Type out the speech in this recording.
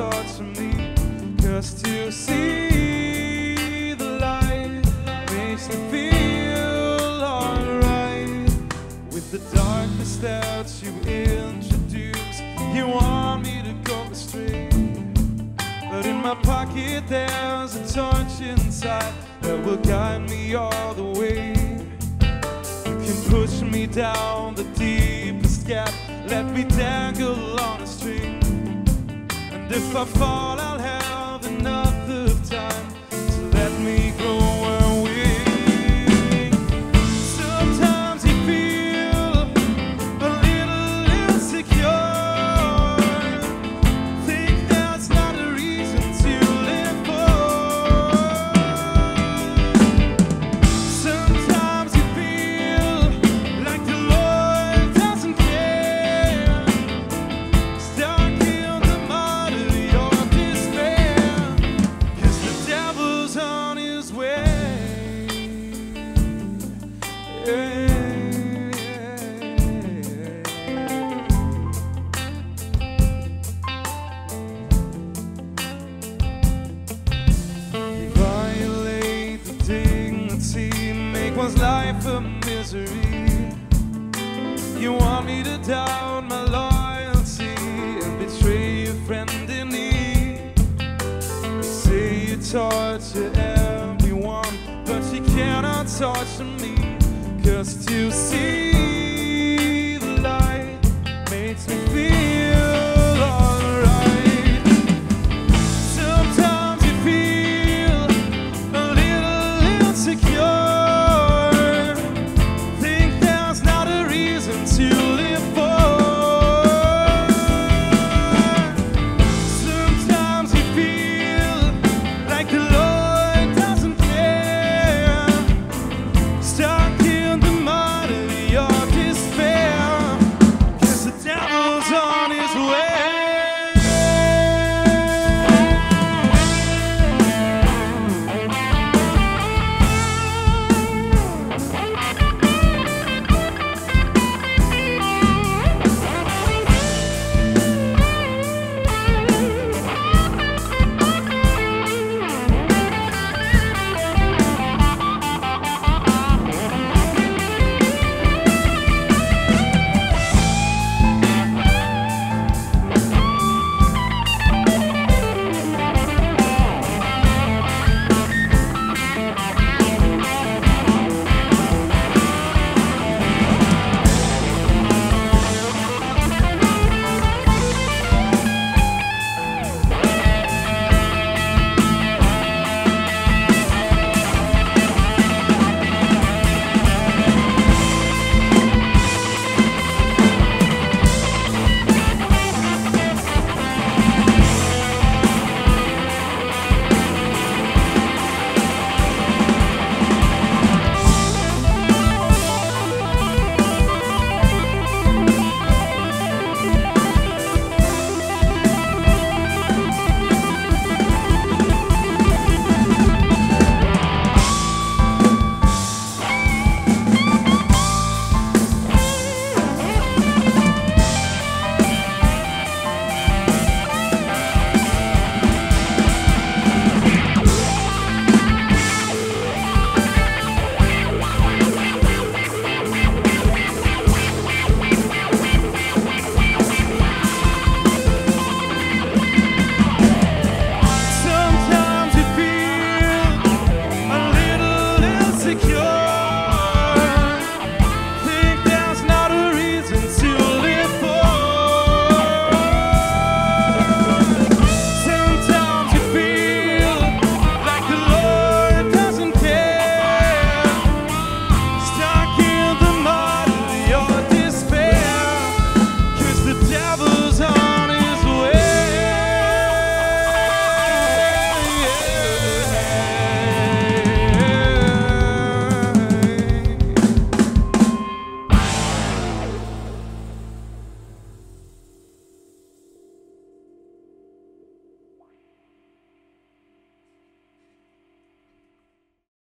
torture me. Cause to see the light makes me feel alright. With the darkness that you introduce, you want me to go astray. But in my pocket there's a torch inside that will guide me all the way. You can push me down the deepest gap, let me dangle if I fall, I'll have Me to down my loyalty and betray a friend in need. Say you torture everyone, but you cannot torture me. Cause to see the light makes me feel